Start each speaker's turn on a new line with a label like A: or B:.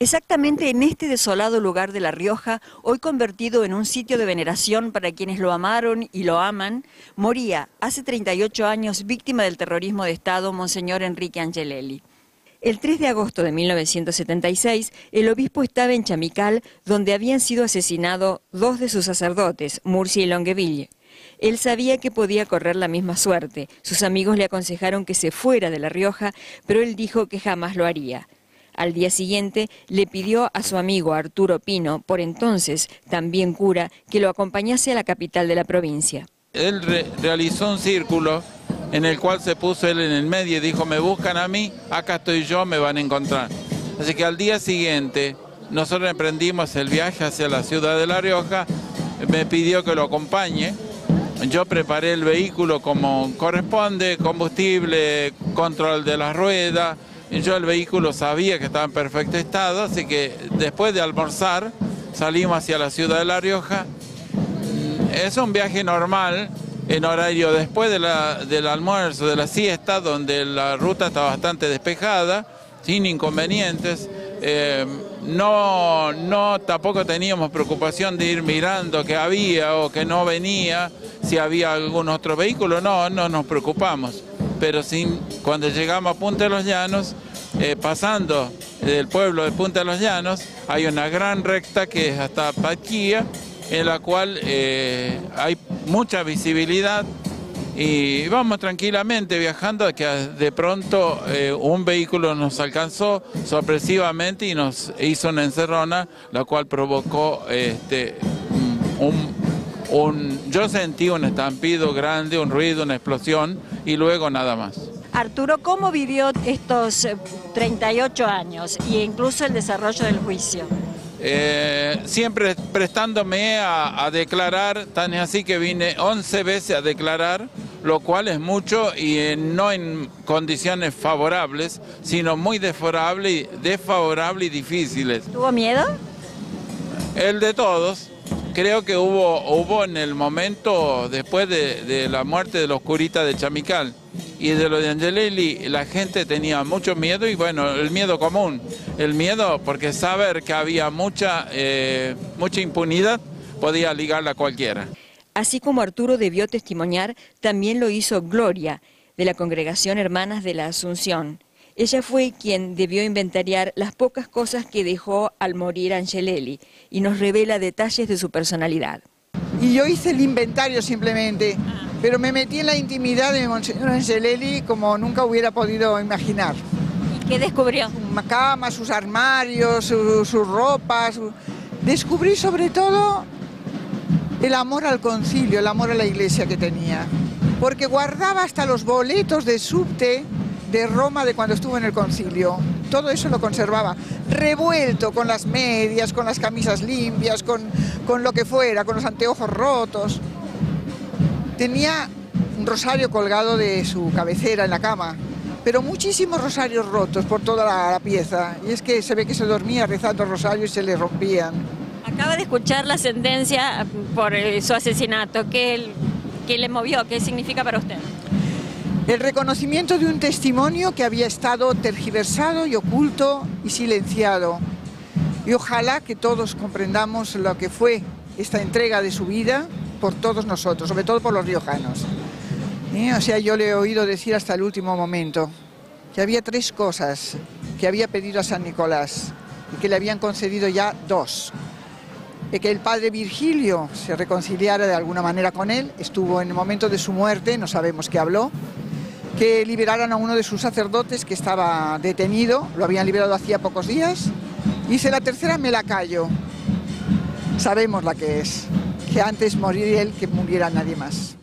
A: Exactamente en este desolado lugar de La Rioja, hoy convertido en un sitio de veneración para quienes lo amaron y lo aman, moría hace 38 años víctima del terrorismo de Estado Monseñor Enrique Angelelli. El 3 de agosto de 1976, el obispo estaba en Chamical, donde habían sido asesinados dos de sus sacerdotes, Murcia y Longueville. Él sabía que podía correr la misma suerte. Sus amigos le aconsejaron que se fuera de La Rioja, pero él dijo que jamás lo haría. Al día siguiente le pidió a su amigo Arturo Pino, por entonces también cura, que lo acompañase a la capital de la provincia.
B: Él realizó un círculo en el cual se puso él en el medio y dijo, me buscan a mí, acá estoy yo, me van a encontrar. Así que al día siguiente nosotros emprendimos el viaje hacia la ciudad de La Rioja, me pidió que lo acompañe, yo preparé el vehículo como corresponde, combustible, control de las ruedas, yo el vehículo sabía que estaba en perfecto estado, así que después de almorzar salimos hacia la ciudad de La Rioja. Es un viaje normal, en horario después del almuerzo, de la siesta, donde la ruta está bastante despejada, sin inconvenientes. Eh, no, no, tampoco teníamos preocupación de ir mirando que había o que no venía, si había algún otro vehículo, no, no nos preocupamos pero sin, cuando llegamos a Punta de los Llanos, eh, pasando del pueblo de Punta de los Llanos, hay una gran recta que es hasta Paquía, en la cual eh, hay mucha visibilidad y vamos tranquilamente viajando que de pronto eh, un vehículo nos alcanzó sorpresivamente y nos hizo una encerrona, la cual provocó este, un yo sentí un estampido grande, un ruido, una explosión y luego nada más.
A: Arturo, ¿cómo vivió estos 38 eh, años e incluso el desarrollo del juicio?
B: Eh, siempre prestándome a, declarar, tan es así que vine 11 veces a declarar, lo cual es mucho y no en condiciones favorables, sino muy desfavorables y difíciles.
A: ¿Tuvo miedo?
B: El de todos. Creo que hubo, hubo en el momento, después de, la muerte de los curitas de Chamical y de lo de Angelelli, la gente tenía mucho miedo y bueno, el miedo común. El miedo porque saber que había mucha, eh, mucha impunidad podía ligarla a cualquiera.
A: Así como Arturo debió testimoniar, también lo hizo Gloria, de la Congregación Hermanas de la Asunción. Ella fue quien debió inventariar las pocas cosas que dejó al morir Angelelli y nos revela detalles de su personalidad.
C: Y yo hice el inventario simplemente, pero me metí en la intimidad de Monseñor Angelelli como nunca hubiera podido imaginar.
A: ¿Y qué descubrió?
C: Su cama, sus armarios, sus su ropas. Descubrí sobre todo el amor al concilio, el amor a la iglesia que tenía. Porque guardaba hasta los boletos de subte de Roma de cuando estuvo en el concilio. Todo eso lo conservaba, revuelto con las medias, con las camisas limpias, con, con lo que fuera, con los anteojos rotos. Tenía un rosario colgado de su cabecera en la cama, pero muchísimos rosarios rotos por toda la, pieza. Y es que se ve que se dormía rezando rosarios y se le rompían.
A: Acaba de escuchar la sentencia por eh, su asesinato. ¿Qué, ¿Qué le movió? ¿Qué significa para usted?
C: El reconocimiento de un testimonio que había estado tergiversado y oculto y silenciado. Y ojalá que todos comprendamos lo que fue esta entrega de su vida por todos nosotros, sobre todo por los riojanos. O sea, yo le he oído decir hasta el último momento que había tres cosas que había pedido a San Nicolás y que le habían concedido ya dos. De que el padre Virgilio se reconciliara de alguna manera con él, estuvo en el momento de su muerte, no sabemos qué habló, que liberaran a uno de sus sacerdotes que estaba detenido, lo habían liberado hacía pocos días. Hice la tercera, me la callo. Sabemos la que es, que antes morir él que muriera nadie más.